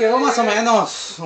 quedó más o menos.